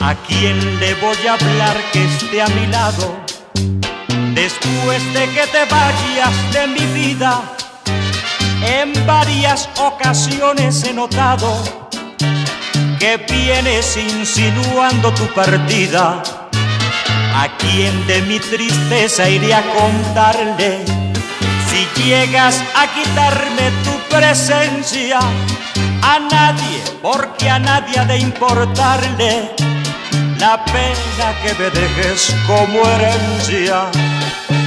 ¿A quién le voy a hablar que esté a mi lado? Después de que te vayas de mi vida, en varias ocasiones he notado que vienes insinuando tu partida. ¿A quién de mi tristeza iré a contarle? Si llegas a quitarme tu presencia, a nadie, porque a nadie ha de importarle la pena que me dejes como herencia.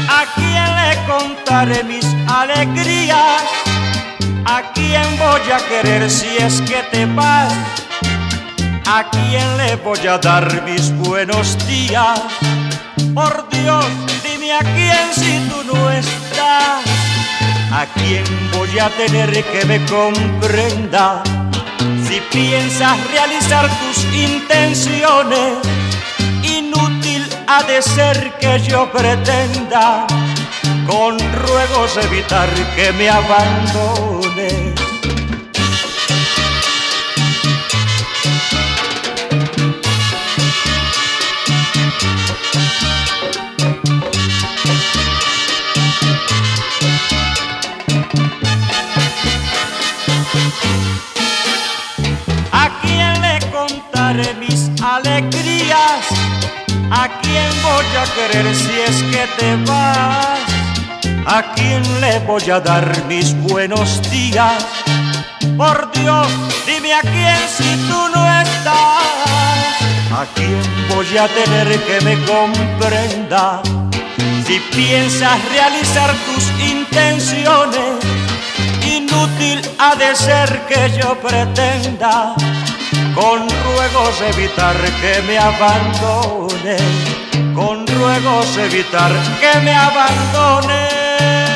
¿A quién le contaré mis alegrías? ¿A quién voy a querer si es que te vas? ¿A quién le voy a dar mis buenos días? Por Dios, dime a quién si tú no estás. ¿A quién voy a tener que me comprenda? Si piensas realizar tus intenciones, inútil ha de ser que yo pretenda con ruegos evitar que me abandones. Mis alegrías. ¿A quién voy a querer si es que te vas? ¿A quién le voy a dar mis buenos días? Por Dios, dime a quién si tú no estás. ¿A quién voy a tener que me comprenda? Si piensas realizar tus intenciones, ha de ser que yo pretenda con ruegos evitar que me abandone, con ruegos evitar que me abandone.